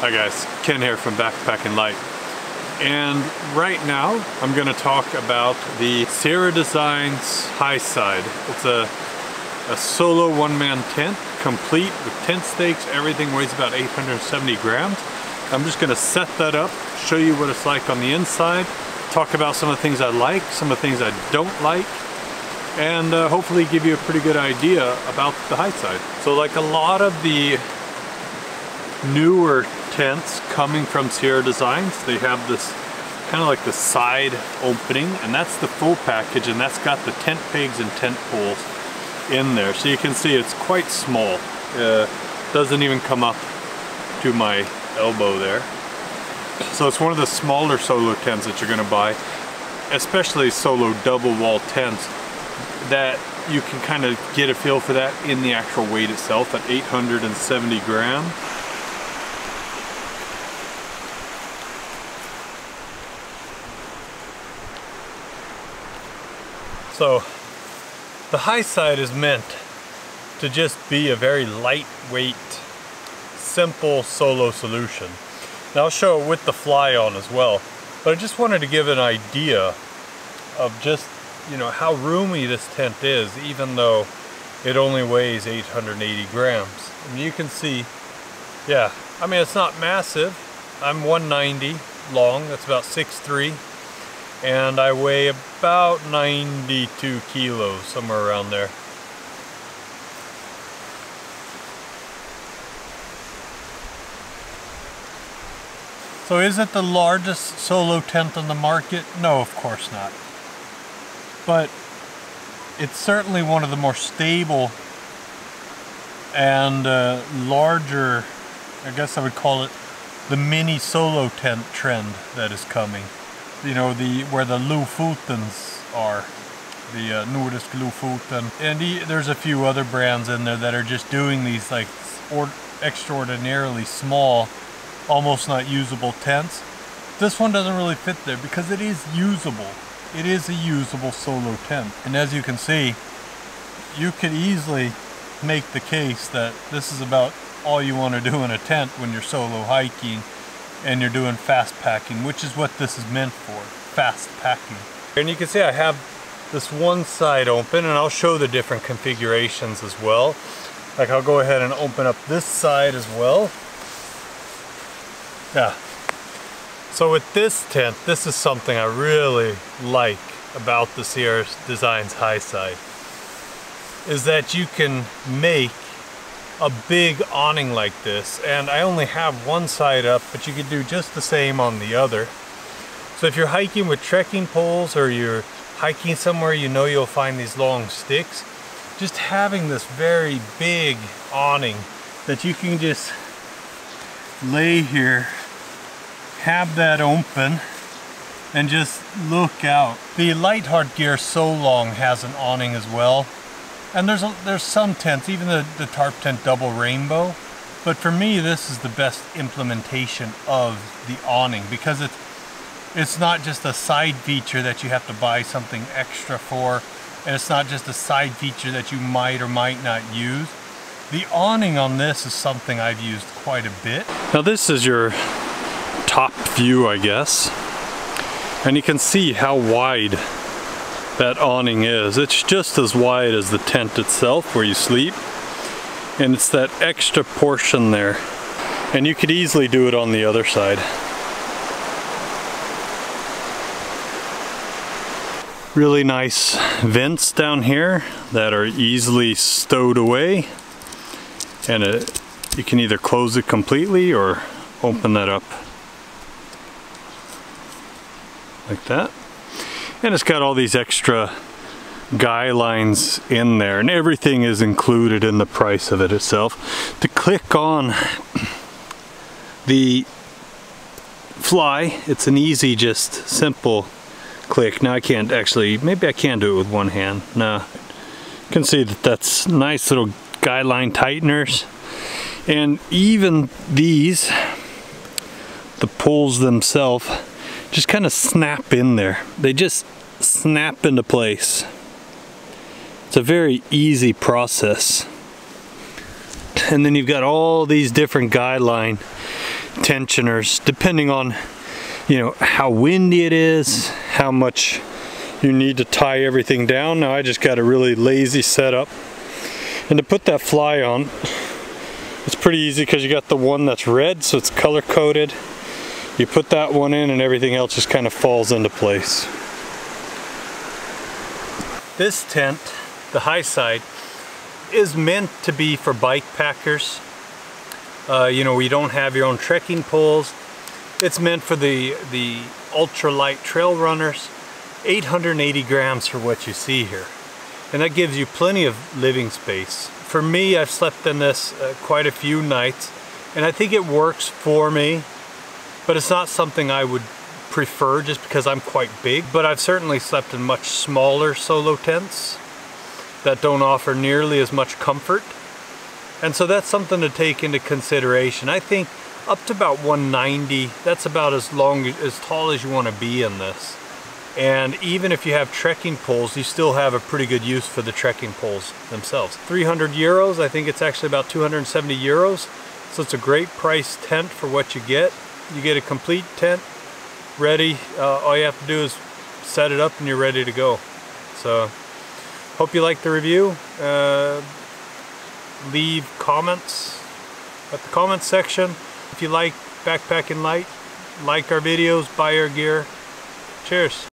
Hi guys, Ken here from Backpacking Light. And right now I'm going to talk about the Sierra Designs High Side. It's a, a solo one-man tent, complete with tent stakes, everything weighs about 870 grams. I'm just going to set that up, show you what it's like on the inside, talk about some of the things I like, some of the things I don't like, and uh, hopefully give you a pretty good idea about the high side. So like a lot of the newer tents coming from Sierra Designs. They have this kind of like the side opening and that's the full package and that's got the tent pegs and tent poles in there. So you can see it's quite small. Uh, doesn't even come up to my elbow there. So it's one of the smaller solo tents that you're gonna buy, especially solo double wall tents that you can kind of get a feel for that in the actual weight itself at 870 grams. So the high side is meant to just be a very lightweight, simple solo solution. Now I'll show it with the fly on as well, but I just wanted to give an idea of just, you know, how roomy this tent is, even though it only weighs 880 grams. And you can see, yeah, I mean, it's not massive. I'm 190 long, that's about 6'3", and I weigh about 92 kilos, somewhere around there. So is it the largest solo tent on the market? No, of course not. But it's certainly one of the more stable and uh, larger, I guess I would call it the mini solo tent trend that is coming you know, the where the Lofotens are, the uh, Nordisk Lofoten. And he, there's a few other brands in there that are just doing these like or, extraordinarily small, almost not usable tents. This one doesn't really fit there because it is usable. It is a usable solo tent. And as you can see, you could easily make the case that this is about all you want to do in a tent when you're solo hiking and you're doing fast packing, which is what this is meant for, fast packing. And you can see I have this one side open and I'll show the different configurations as well. Like I'll go ahead and open up this side as well. Yeah. So with this tent, this is something I really like about the Sierra Designs High Side is that you can make a big awning like this and I only have one side up but you could do just the same on the other. So if you're hiking with trekking poles or you're hiking somewhere you know you'll find these long sticks. Just having this very big awning that you can just lay here have that open and just look out. The light Lightheart Gear So Long has an awning as well and there's a, there's some tents, even the, the Tarptent double rainbow. But for me, this is the best implementation of the awning because it's it's not just a side feature that you have to buy something extra for, and it's not just a side feature that you might or might not use. The awning on this is something I've used quite a bit. Now this is your top view, I guess. And you can see how wide that awning is. It's just as wide as the tent itself where you sleep. And it's that extra portion there. And you could easily do it on the other side. Really nice vents down here that are easily stowed away. And it, you can either close it completely or open that up like that. And it's got all these extra guy lines in there and everything is included in the price of it itself. To click on the fly, it's an easy, just simple click. Now I can't actually, maybe I can do it with one hand. No, you can see that that's nice little guy line tighteners. And even these, the pulls themselves, just kind of snap in there. They just snap into place. It's a very easy process. And then you've got all these different guy line tensioners depending on you know how windy it is how much you need to tie everything down now I just got a really lazy setup and to put that fly on it's pretty easy because you got the one that's red so it's color coded you put that one in and everything else just kind of falls into place this tent the high side is meant to be for bike packers uh, you know, you don't have your own trekking poles. It's meant for the, the ultralight trail runners. 880 grams for what you see here. And that gives you plenty of living space. For me, I've slept in this uh, quite a few nights and I think it works for me, but it's not something I would prefer just because I'm quite big. But I've certainly slept in much smaller solo tents that don't offer nearly as much comfort. And so that's something to take into consideration. I think up to about 190, that's about as long, as tall as you want to be in this. And even if you have trekking poles, you still have a pretty good use for the trekking poles themselves. 300 euros, I think it's actually about 270 euros. So it's a great price tent for what you get. You get a complete tent ready. Uh, all you have to do is set it up and you're ready to go. So hope you liked the review. Uh, leave comments at the comments section. If you like Backpacking Light, like our videos, buy our gear. Cheers.